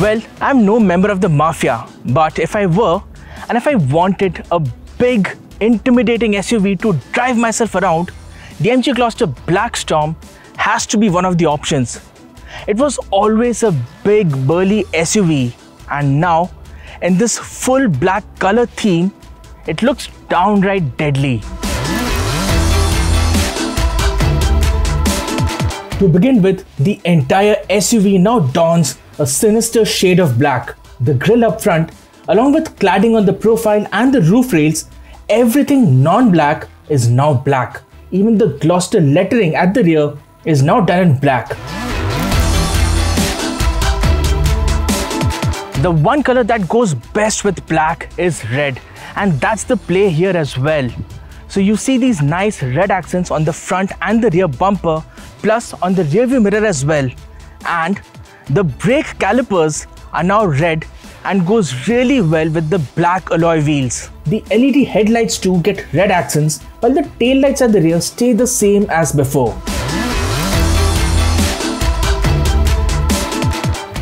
I'm no member of the mafia, but if I were, and if I wanted a big, intimidating SUV to drive myself around, the MG Gloster Black Storm has to be one of the options. It was always a big, burly SUV, and now, in this full black color theme, it looks downright deadly. To begin with, the entire SUV now dons a sinister shade of black. The grille up front, along with cladding on the profile and the roof rails, everything non-black is now black. Even the Gloster lettering at the rear is now done in black. The one color that goes best with black is red and that's the play here as well. So you see these nice red accents on the front and the rear bumper plus on the rear view mirror as well. And the brake calipers are now red and goes really well with the black alloy wheels. The LED headlights too get red accents while the tail lights at the rear stay the same as before.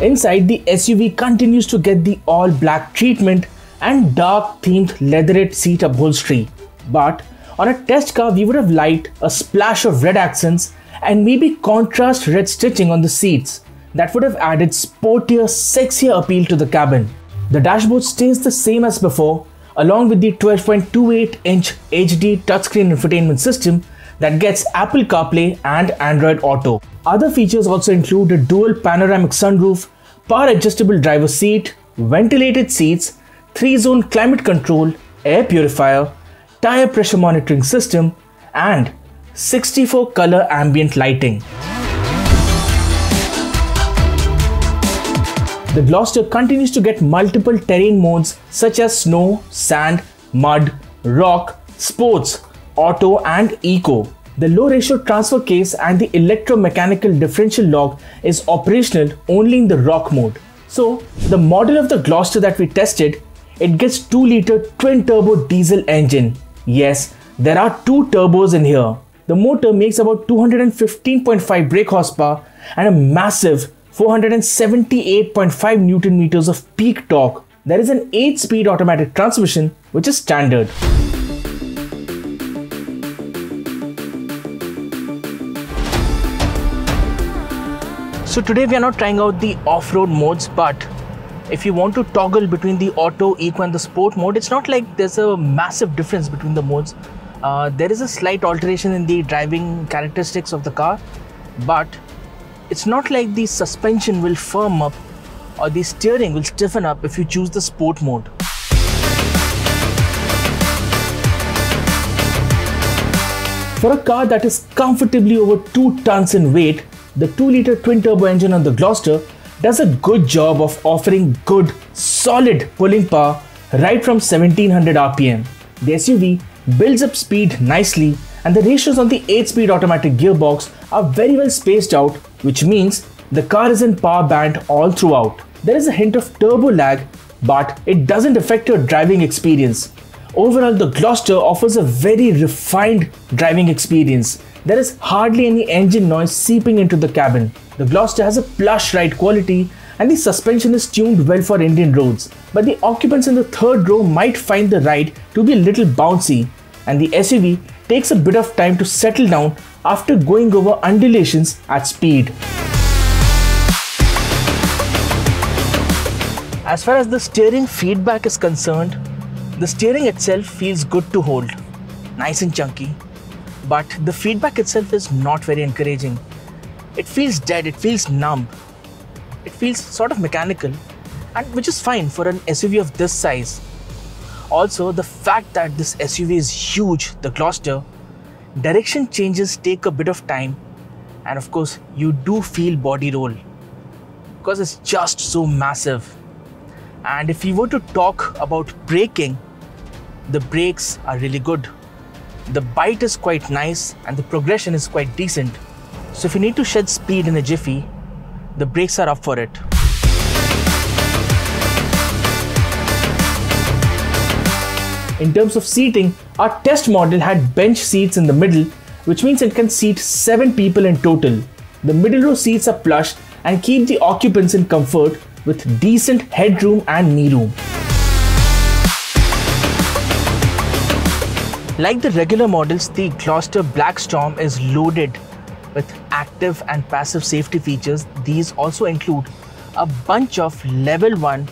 Inside, the SUV continues to get the all black treatment and dark themed leatherette seat upholstery. But on a test car, we would have liked a splash of red accents and maybe contrast red stitching on the seats that would have added sportier, sexier appeal to the cabin. The dashboard stays the same as before, along with the 12.28 inch HD touchscreen infotainment system that gets Apple CarPlay and Android Auto. Other features also include a dual panoramic sunroof, power adjustable driver seat, ventilated seats, 3 zone climate control, air purifier, tire pressure monitoring system, and 64 color ambient lighting. The Gloster continues to get multiple terrain modes such as snow, sand, mud, rock, sports, auto and eco. The low ratio transfer case and the electromechanical differential lock is operational only in the rock mode. So the model of the Gloster that we tested, it gets 2 liter twin turbo diesel engine. Yes, there are two turbos in here. The motor makes about 215.5 brake horsepower and a massive 478.5 Newton meters of peak torque. There is an 8-speed automatic transmission which is standard. So today we are not trying out the off-road modes but if you want to toggle between the auto, eco and the sport mode, it's not like there's a massive difference between the modes. Uh, there is a slight alteration in the driving characteristics of the car but it's not like the suspension will firm up or the steering will stiffen up if you choose the sport mode. For a car that is comfortably over 2 tons in weight, the 2 liter twin turbo engine on the Gloster does a good job of offering good, solid pulling power right from 1700 RPM. The SUV builds up speed nicely and the ratios on the 8-speed automatic gearbox are very well spaced out which means the car is in power band all throughout. There is a hint of turbo lag, but it doesn't affect your driving experience. Overall, the Gloster offers a very refined driving experience. There is hardly any engine noise seeping into the cabin. The Gloster has a plush ride quality and the suspension is tuned well for Indian roads. But the occupants in the third row might find the ride to be a little bouncy and the SUV takes a bit of time to settle down after going over undulations at speed. As far as the steering feedback is concerned, the steering itself feels good to hold, nice and chunky, but the feedback itself is not very encouraging. It feels dead, it feels numb, it feels sort of mechanical, and which is fine for an SUV of this size. Also, the fact that this SUV is huge, the Gloster, direction changes take a bit of time and of course you do feel body roll because it's just so massive. And if we were to talk about braking the brakes are really good. The bite is quite nice and the progression is quite decent. So if you need to shed speed in a jiffy the brakes are up for it In terms of seating, our test model had bench seats in the middle, which means it can seat 7 people in total. The middle row seats are plush and keep the occupants in comfort, with decent headroom and knee room. Like the regular models, the Gloster Black Storm is loaded with active and passive safety features. These also include a bunch of level 1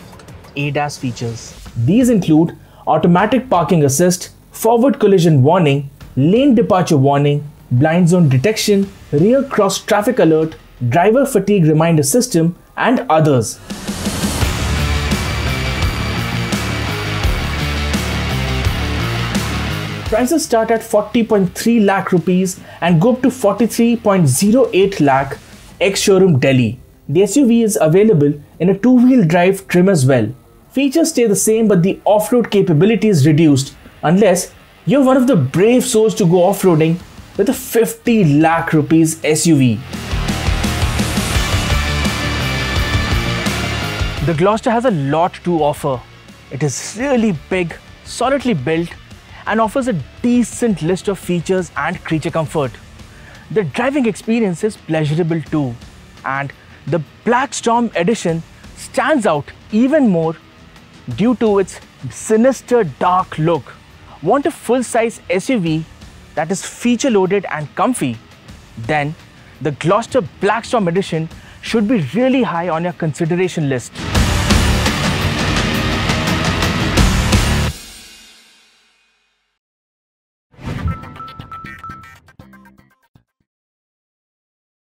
ADAS features. These include automatic parking assist, forward collision warning, lane departure warning, blind zone detection, rear cross traffic alert, driver fatigue reminder system, and others. Prices start at 40.3 lakh rupees and go up to 43.08 lakh ex showroom Delhi. The SUV is available in a two-wheel drive trim as well. Features stay the same but the off-road capability is reduced unless you're one of the brave souls to go off-roading with a 50 lakh rupees SUV. The Gloster has a lot to offer. It is really big, solidly built and offers a decent list of features and creature comfort. The driving experience is pleasurable too and the Black Storm edition stands out even more due to its sinister dark look. Want a full-size SUV that is feature-loaded and comfy? Then the Gloster Black Storm edition should be really high on your consideration list.